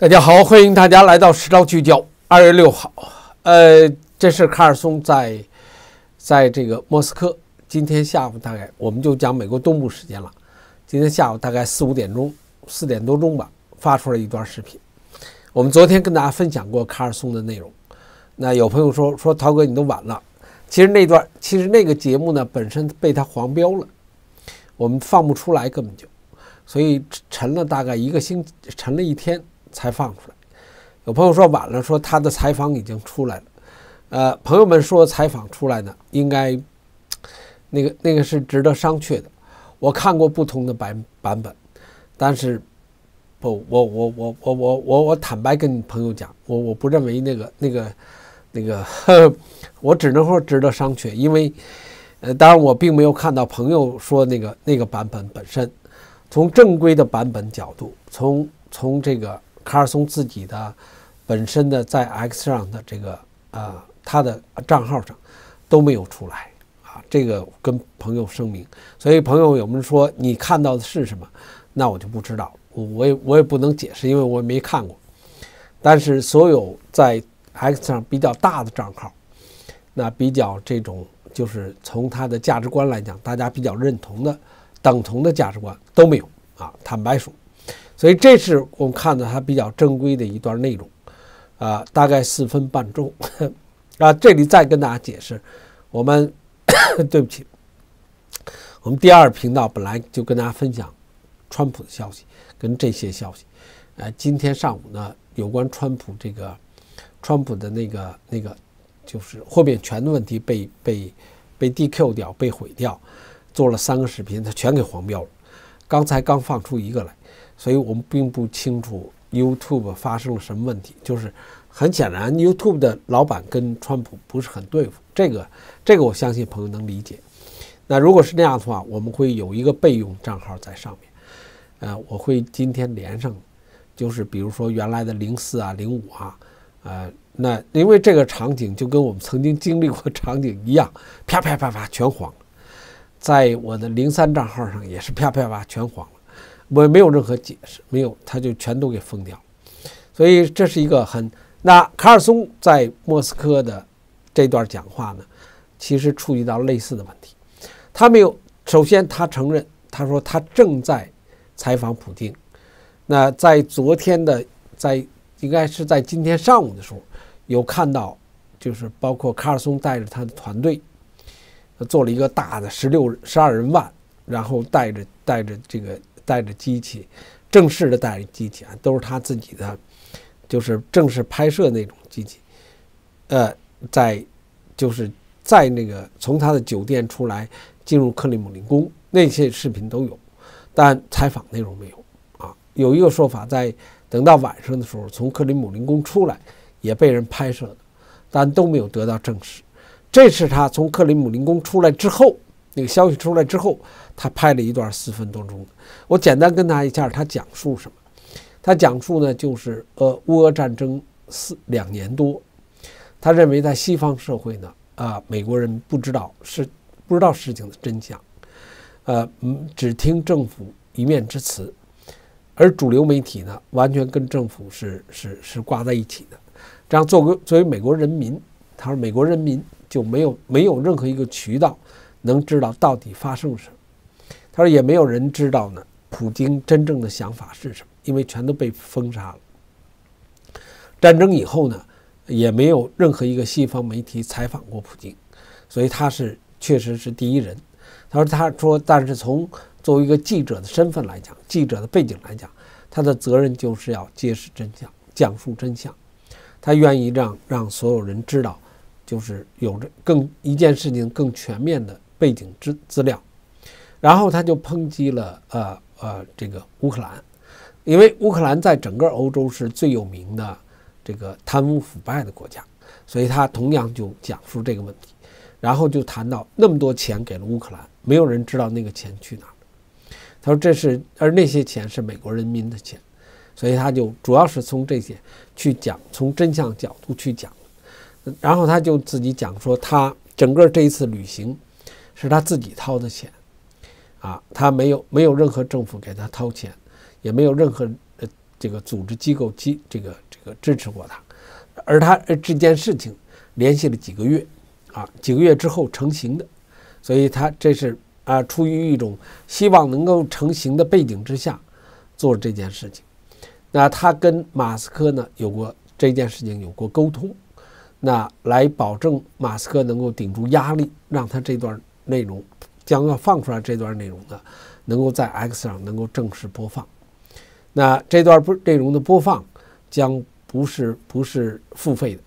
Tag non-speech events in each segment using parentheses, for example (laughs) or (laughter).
大家好，欢迎大家来到实招聚焦。二月六号，呃，这是卡尔松在在这个莫斯科。今天下午大概我们就讲美国东部时间了。今天下午大概四五点钟，四点多钟吧，发出了一段视频。我们昨天跟大家分享过卡尔松的内容。那有朋友说说涛哥你都晚了，其实那段其实那个节目呢本身被他黄标了，我们放不出来根本就，所以沉了大概一个星，沉了一天。才放出来，有朋友说晚了，说他的采访已经出来了。呃，朋友们说采访出来呢，应该那个那个是值得商榷的。我看过不同的版版本，但是不，我我我我我我我坦白跟朋友讲，我我不认为那个那个那个呵，(laughs) 我只能说值得商榷，因为呃，当然我并没有看到朋友说那个那个版本本身，从正规的版本角度，从从这个。卡尔松自己的本身的在 X 上的这个呃他的账号上都没有出来啊，这个跟朋友声明。所以朋友有没说你看到的是什么？那我就不知道，我我也我也不能解释，因为我也没看过。但是所有在 X 上比较大的账号，那比较这种就是从他的价值观来讲，大家比较认同的等同的价值观都没有啊，坦白说。所以这是我们看到它比较正规的一段内容，啊，大概四分半钟，(laughs) 啊，这里再跟大家解释，我们 (coughs) 对不起，我们第二频道本来就跟大家分享川普的消息跟这些消息，呃，今天上午呢，有关川普这个川普的那个那个就是豁免权的问题被被被 DQ 掉被毁掉，做了三个视频，他全给黄标了，刚才刚放出一个来。所以我们并不清楚 YouTube 发生了什么问题，就是很显然 YouTube 的老板跟川普不是很对付，这个这个我相信朋友能理解。那如果是那样的话，我们会有一个备用账号在上面，呃，我会今天连上，就是比如说原来的零四啊、零五啊，呃，那因为这个场景就跟我们曾经经历过场景一样，啪啪啪啪全黄了，在我的零三账号上也是 (laughs) 啪啪啪全黄了。我没有任何解释，没有，他就全都给封掉。所以这是一个很……那卡尔松在莫斯科的这段讲话呢，其实触及到类似的问题。他没有，首先他承认，他说他正在采访普京。那在昨天的，在应该是在今天上午的时候，有看到，就是包括卡尔松带着他的团队，做了一个大的十六十二人万，然后带着带着这个。带着机器，正式的带着机器啊，都是他自己的，就是正式拍摄那种机器。呃，在就是在那个从他的酒店出来，进入克里姆林宫那些视频都有，但采访内容没有啊。有一个说法，在等到晚上的时候，从克里姆林宫出来也被人拍摄的，但都没有得到证实。这是他从克里姆林宫出来之后。那个消息出来之后，他拍了一段四分多钟。我简单跟他一下，他讲述什么？他讲述呢，就是呃，乌俄战争四两年多，他认为在西方社会呢，啊，美国人不知道是不知道事情的真相，呃，只听政府一面之词，而主流媒体呢，完全跟政府是是是挂在一起的。这样，作为作为美国人民，他说美国人民就没有没有任何一个渠道。能知道到底发生了什么？他说也没有人知道呢。普京真正的想法是什么？因为全都被封杀了。战争以后呢，也没有任何一个西方媒体采访过普京，所以他是确实是第一人。他说：“他说，但是从作为一个记者的身份来讲，记者的背景来讲，他的责任就是要揭示真相，讲述真相。他愿意让让所有人知道，就是有着更一件事情更全面的。”背景资资料，然后他就抨击了呃呃这个乌克兰，因为乌克兰在整个欧洲是最有名的这个贪污腐败的国家，所以他同样就讲述这个问题，然后就谈到那么多钱给了乌克兰，没有人知道那个钱去哪儿。他说这是而那些钱是美国人民的钱，所以他就主要是从这些去讲，从真相角度去讲，然后他就自己讲说他整个这一次旅行。是他自己掏的钱，啊，他没有没有任何政府给他掏钱，也没有任何呃这个组织机构机这个这个支持过他，而他这件事情联系了几个月，啊，几个月之后成型的，所以他这是啊出于一种希望能够成型的背景之下做这件事情。那他跟马斯克呢有过这件事情有过沟通，那来保证马斯克能够顶住压力，让他这段内容将要放出来这段内容呢，能够在 X 上能够正式播放。那这段不内容的播放将不是不是付费的，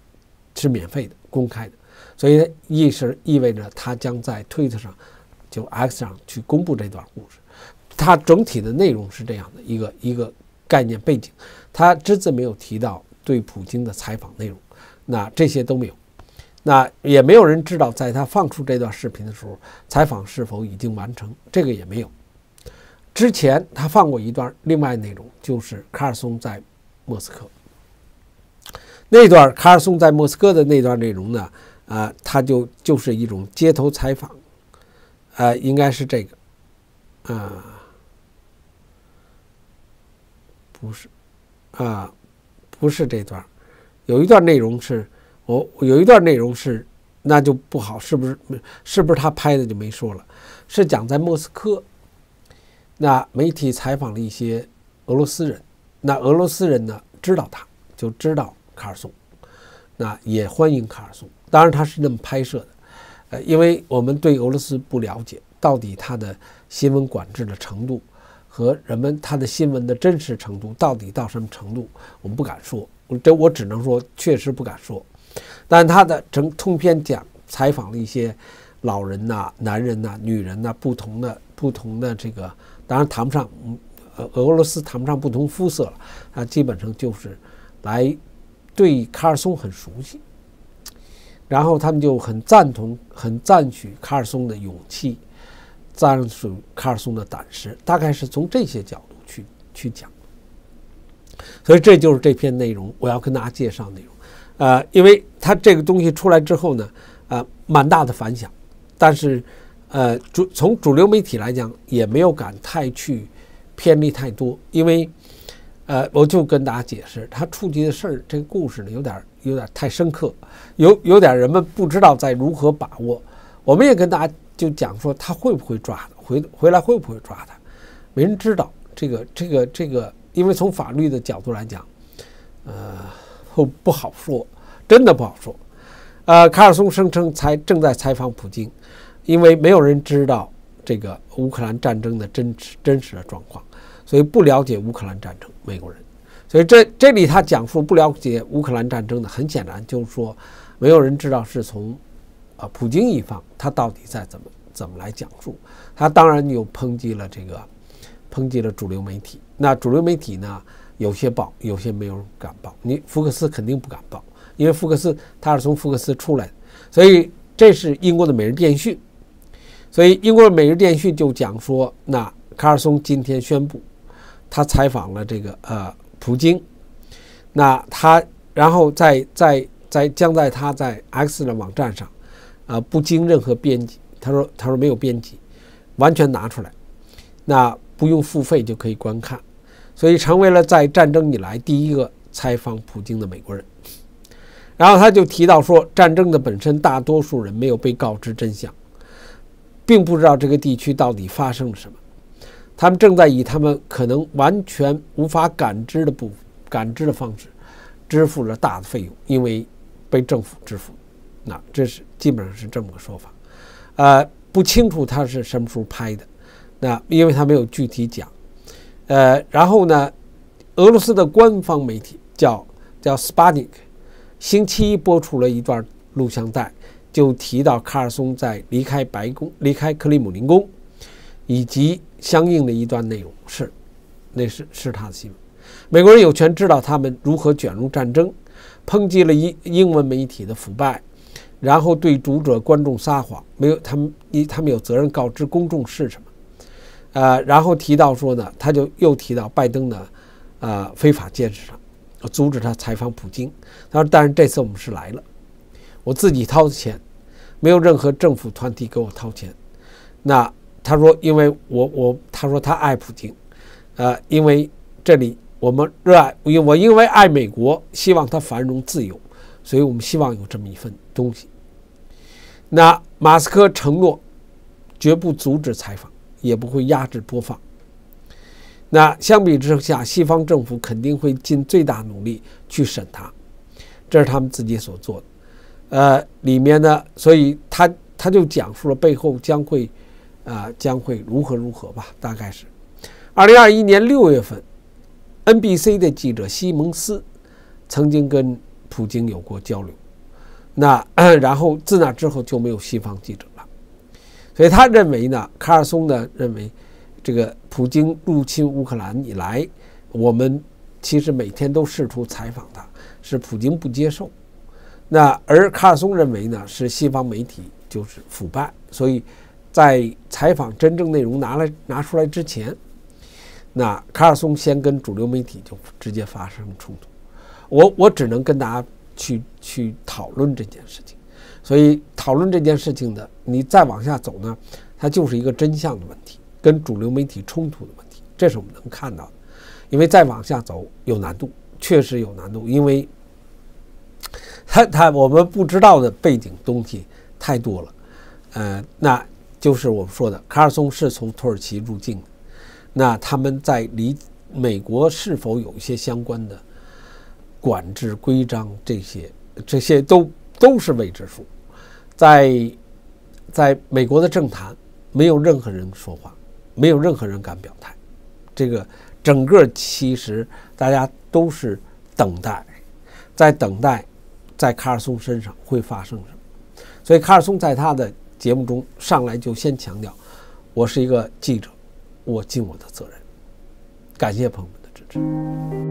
是免费的、公开的，所以意是意味着他将在推特上就 X 上去公布这段故事。它整体的内容是这样的一个一个概念背景，他只字没有提到对普京的采访内容，那这些都没有，那也没有人知道在他放出这段视频的时候，采访是否已经完成，这个也没有。之前他放过一段另外内容，就是卡尔松在莫斯科那段卡尔松在莫斯科的那段内容呢，啊，他就就是一种街头采访，呃，应该是这个，啊，不是，啊，不是这段，有一段内容是，我有一段内容是，那就不好，是不是？是不是他拍的就没说了？是讲在莫斯科。那媒体采访了一些俄罗斯人，那俄罗斯人呢知道他，就知道卡尔松，那也欢迎卡尔松。当然他是那么拍摄的，呃，因为我们对俄罗斯不了解，到底他的新闻管制的程度和人们他的新闻的真实程度到底到什么程度，我们不敢说。这我只能说确实不敢说。但他的整通篇讲采访了一些老人呐、男人呐、女人呐，不同的不同的这个。当然谈不上，呃，俄罗斯谈不上不同肤色了，啊，基本上就是来对卡尔松很熟悉，然后他们就很赞同、很赞许卡尔松的勇气，赞许卡尔松的胆识，大概是从这些角度去去讲。所以这就是这篇内容我要跟大家介绍内容，呃，因为他这个东西出来之后呢，呃，蛮大的反响，但是。呃，主从主流媒体来讲，也没有敢太去偏离太多，因为，呃，我就跟大家解释，他触及的事儿，这个故事呢，有点有点太深刻，有有点人们不知道在如何把握。我们也跟大家就讲说，他会不会抓回回来会不会抓他，没人知道。这个这个这个，因为从法律的角度来讲，呃，不不好说，真的不好说。呃，卡尔松声称才正在采访普京。因为没有人知道这个乌克兰战争的真实真实的状况，所以不了解乌克兰战争。美国人，所以这这里他讲述不了解乌克兰战争的，很显然就是说，没有人知道是从啊普京一方他到底在怎么怎么来讲述。他当然又抨击了这个，抨击了主流媒体。那主流媒体呢，有些报，有些没有敢报。你福克斯肯定不敢报，因为福克斯他是从福克斯出来的，所以这是英国的《每日电讯》。所以，英国《每日电讯》就讲说，那卡尔松今天宣布，他采访了这个呃普京，那他然后在在在将在他在 X 的网站上，啊不经任何编辑，他说他说没有编辑，完全拿出来，那不用付费就可以观看，所以成为了在战争以来第一个采访普京的美国人。然后他就提到说，战争的本身，大多数人没有被告知真相。并不知道这个地区到底发生了什么，他们正在以他们可能完全无法感知的不感知的方式，支付了大的费用，因为被政府支付。那这是基本上是这么个说法。呃，不清楚他是什么时候拍的，那因为他没有具体讲。呃，然后呢，俄罗斯的官方媒体叫叫 Sputnik，星期一播出了一段录像带。就提到卡尔松在离开白宫、离开克里姆林宫，以及相应的一段内容是，那是是他的新闻。美国人有权知道他们如何卷入战争，抨击了英英文媒体的腐败，然后对读者、观众撒谎，没有他们一他们有责任告知公众是什么。呃，然后提到说呢，他就又提到拜登的呃非法监视他，阻止他采访普京。他说，但是这次我们是来了。我自己掏的钱，没有任何政府团体给我掏钱。那他说，因为我我他说他爱普京，呃，因为这里我们热爱，因我因为爱美国，希望他繁荣自由，所以我们希望有这么一份东西。那马斯克承诺绝不阻止采访，也不会压制播放。那相比之下，西方政府肯定会尽最大努力去审他，这是他们自己所做的。呃，里面呢，所以他他就讲述了背后将会啊将会如何如何吧，大概是。二零二一年六月份，NBC 的记者西蒙斯曾经跟普京有过交流，那 (clears throat) 然后自那之后就没有西方记者，所以他认为呢，卡尔松呢认为。这个普京入侵乌克兰以来，我们其实每天都试图采访他，是普京不接受。那而卡尔松认为呢，是西方媒体就是腐败，所以在采访真正内容拿来拿出来之前，那卡尔松先跟主流媒体就直接发生冲突。我我只能跟大家去去讨论这件事情，所以讨论这件事情的，你再往下走呢，它就是一个真相的问题。跟主流媒体冲突的问题，这是我们能看到的。因为再往下走有难度，确实有难度，因为他他我们不知道的背景东西太多了。呃，那就是我们说的，卡尔松是从土耳其入境的，那他们在离美国是否有一些相关的管制规章，这些这些都都是未知数。在在美国的政坛，没有任何人说话。没有任何人敢表态，这个整个其实大家都是等待，在等待，在卡尔松身上会发生什么。所以卡尔松在他的节目中上来就先强调：“我是一个记者，我尽我的责任。”感谢朋友们的支持。